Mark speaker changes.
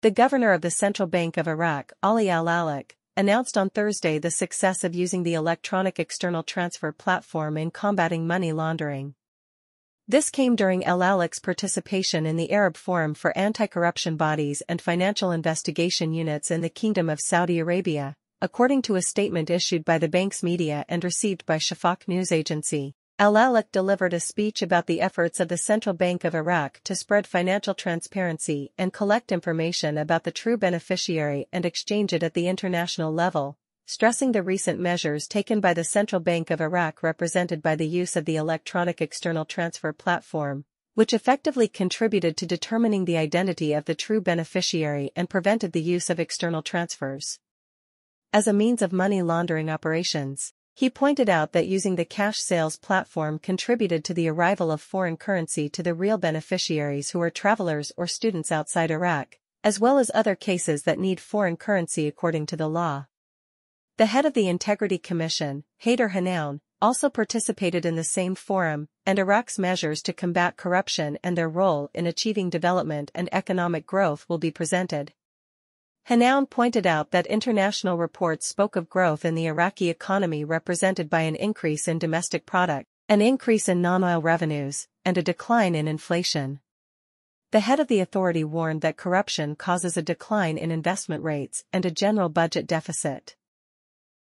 Speaker 1: The governor of the Central Bank of Iraq, Ali al-Alaq, announced on Thursday the success of using the electronic external transfer platform in combating money laundering. This came during al-Alaq's participation in the Arab Forum for Anti-Corruption Bodies and Financial Investigation Units in the Kingdom of Saudi Arabia, according to a statement issued by the bank's media and received by Shafaq news agency. Al-Alaq delivered a speech about the efforts of the Central Bank of Iraq to spread financial transparency and collect information about the true beneficiary and exchange it at the international level, stressing the recent measures taken by the Central Bank of Iraq represented by the use of the electronic external transfer platform, which effectively contributed to determining the identity of the true beneficiary and prevented the use of external transfers. As a means of money laundering operations, he pointed out that using the cash sales platform contributed to the arrival of foreign currency to the real beneficiaries who are travelers or students outside Iraq, as well as other cases that need foreign currency according to the law. The head of the Integrity Commission, Haider Hanoun, also participated in the same forum, and Iraq's measures to combat corruption and their role in achieving development and economic growth will be presented. Hanoun pointed out that international reports spoke of growth in the Iraqi economy represented by an increase in domestic product, an increase in non-oil revenues, and a decline in inflation. The head of the authority warned that corruption causes a decline in investment rates and a general budget deficit.